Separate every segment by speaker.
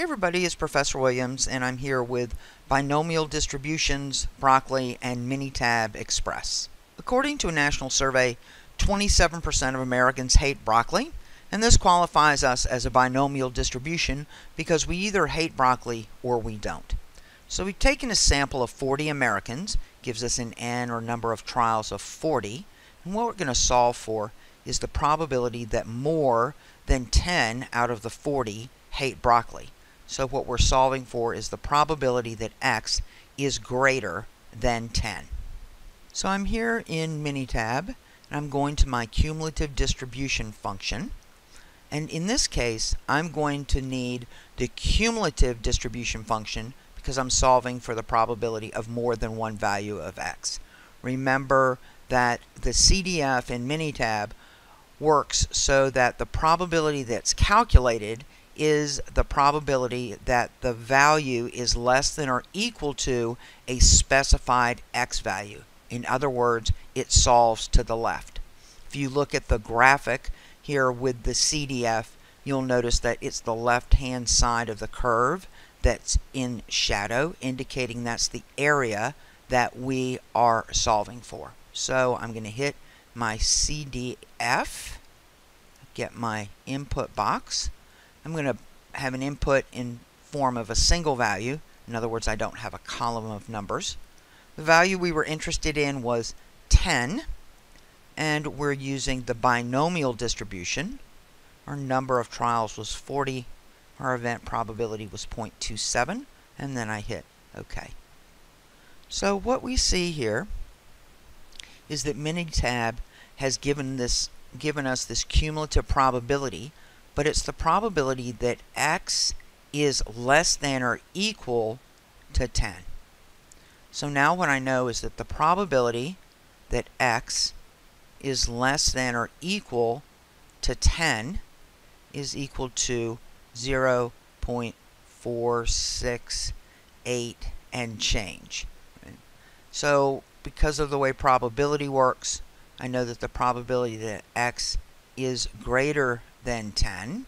Speaker 1: Hey everybody, it's Professor Williams and I'm here with Binomial Distributions, Broccoli, and Minitab Express. According to a national survey, 27% of Americans hate broccoli, and this qualifies us as a binomial distribution because we either hate broccoli or we don't. So we've taken a sample of 40 Americans, gives us an n or number of trials of 40, and what we're going to solve for is the probability that more than 10 out of the 40 hate broccoli. So what we're solving for is the probability that x is greater than 10. So I'm here in Minitab, and I'm going to my cumulative distribution function. And in this case, I'm going to need the cumulative distribution function because I'm solving for the probability of more than one value of x. Remember that the CDF in Minitab works so that the probability that's calculated is the probability that the value is less than or equal to a specified x value. In other words, it solves to the left. If you look at the graphic here with the CDF, you'll notice that it's the left-hand side of the curve that's in shadow, indicating that's the area that we are solving for. So I'm going to hit my CDF, get my input box, I'm going to have an input in form of a single value. In other words, I don't have a column of numbers. The value we were interested in was 10, and we're using the binomial distribution. Our number of trials was 40. Our event probability was 0.27, and then I hit OK. So what we see here is that Minitab has given this given us this cumulative probability but it's the probability that x is less than or equal to 10. So now what I know is that the probability that x is less than or equal to 10 is equal to 0 0.468 and change. So because of the way probability works, I know that the probability that x is greater than 10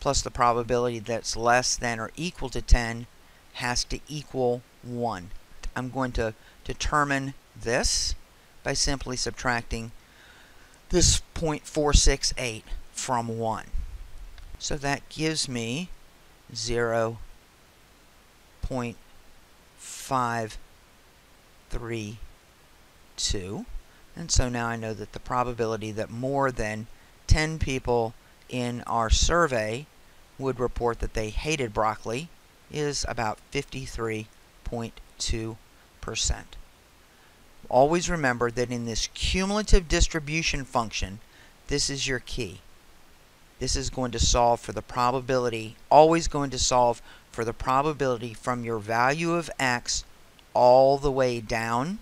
Speaker 1: plus the probability that's less than or equal to 10 has to equal 1. I'm going to determine this by simply subtracting this 0.468 from 1. So that gives me 0 0.532. And so now I know that the probability that more than 10 people in our survey would report that they hated broccoli is about 53.2%. Always remember that in this cumulative distribution function, this is your key. This is going to solve for the probability, always going to solve for the probability from your value of x all the way down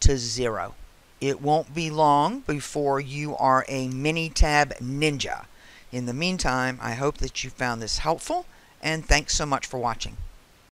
Speaker 1: to zero. It won't be long before you are a Minitab ninja. In the meantime, I hope that you found this helpful, and thanks so much for watching.